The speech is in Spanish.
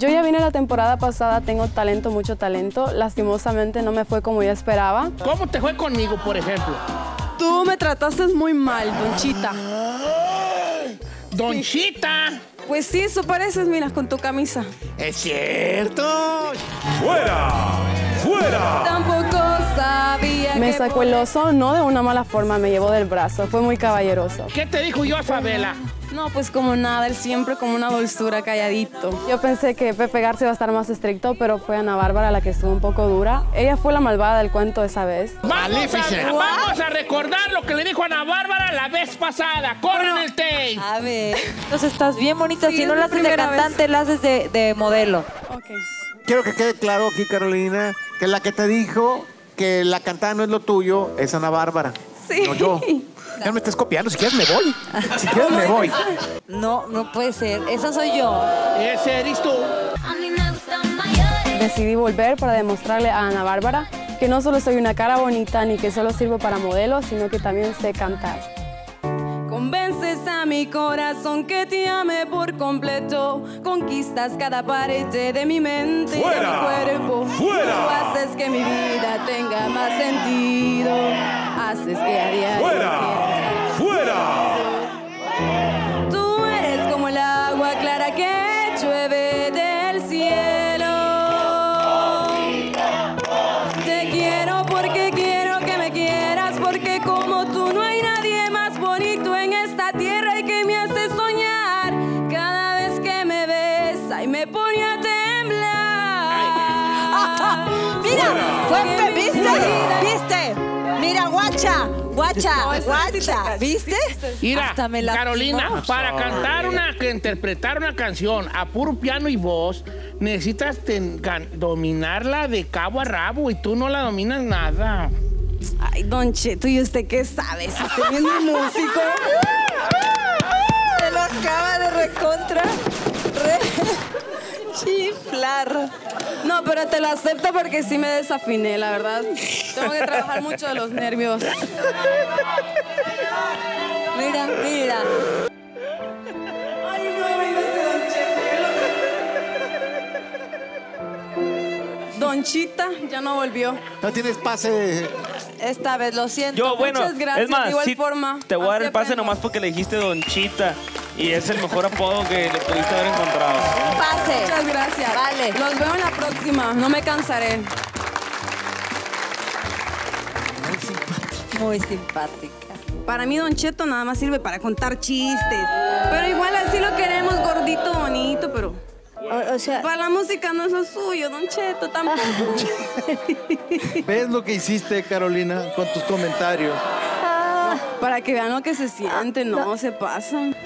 Yo ya vine la temporada pasada, tengo talento, mucho talento. Lastimosamente no me fue como yo esperaba. ¿Cómo te fue conmigo, por ejemplo? Tú me trataste muy mal, Donchita. Donchita. Pues sí, eso pareces, mira, con tu camisa. Es cierto. ¡Fuera! ¡Fuera! Tampoco Me sacó el oso, no de una mala forma, me llevó del brazo. Fue muy caballeroso. ¿Qué te dijo yo a Fabela? No, pues como nada, él siempre como una dulzura calladito. Yo pensé que Pepe Garza iba a estar más estricto, pero fue Ana Bárbara la que estuvo un poco dura. Ella fue la malvada del cuento esa vez. Vamos a, vamos a recordar lo que le dijo Ana Bárbara la vez pasada. ¡Corren el tape! A ver. Entonces estás bien bonita. si no la haces de cantante, la haces de, de modelo. Ok. Quiero que quede claro aquí, Carolina, que la que te dijo que la cantada no es lo tuyo es Ana Bárbara. Sí. No yo. Ya me estés copiando. Si quieres, me voy. Si quieres, me voy. No, no puede ser. Esa soy yo. Ese eres tú. Decidí volver para demostrarle a Ana Bárbara que no solo soy una cara bonita ni que solo sirvo para modelos, sino que también sé cantar. Convences a mi corazón que te ame por completo. Conquistas cada parte de mi mente y de mi cuerpo. ¡Fuera! Tú haces que mi vida más sentido. Haces que a estar ¡Fuera! Tú eres como el agua clara que llueve del cielo. Te quiero porque quiero que me quieras, porque como tú no hay nadie más bonito en esta tierra y que me hace soñar cada vez que me besa y me pone a temblar. Mira, mi ¿viste? ¿Viste? Mira, guacha, guacha, guacha. ¿Viste? Mira, Hasta me lastimó. Carolina, para cantar una, que interpretar una canción a puro piano y voz, necesitas ten- dominarla de cabo a rabo y tú no la dominas nada. Ay, Don Cheto, ¿y usted qué sabe? Si usted un músico. Se lo acaba de recontra. No, pero te lo acepto porque sí me desafiné, la verdad. Tengo que trabajar mucho de los nervios. Mira, mira. Ay, no. Donchita ya no volvió. No tienes pase. Esta vez lo siento. Yo, bueno, Muchas gracias, es más, de igual sí, forma. te voy a dar el pase aprendo. nomás porque le dijiste Don Chita y es el mejor apodo que le pudiste haber encontrado. Los veo en la próxima. No me cansaré. Muy simpática. Para mí, Don Cheto nada más sirve para contar chistes. Pero igual así lo queremos, gordito, bonito, pero... O, o sea, Para la música no es lo suyo, Don Cheto, tampoco. ¿Ves lo que hiciste, Carolina, con tus comentarios? Para que vean lo que se siente, no, se pasan.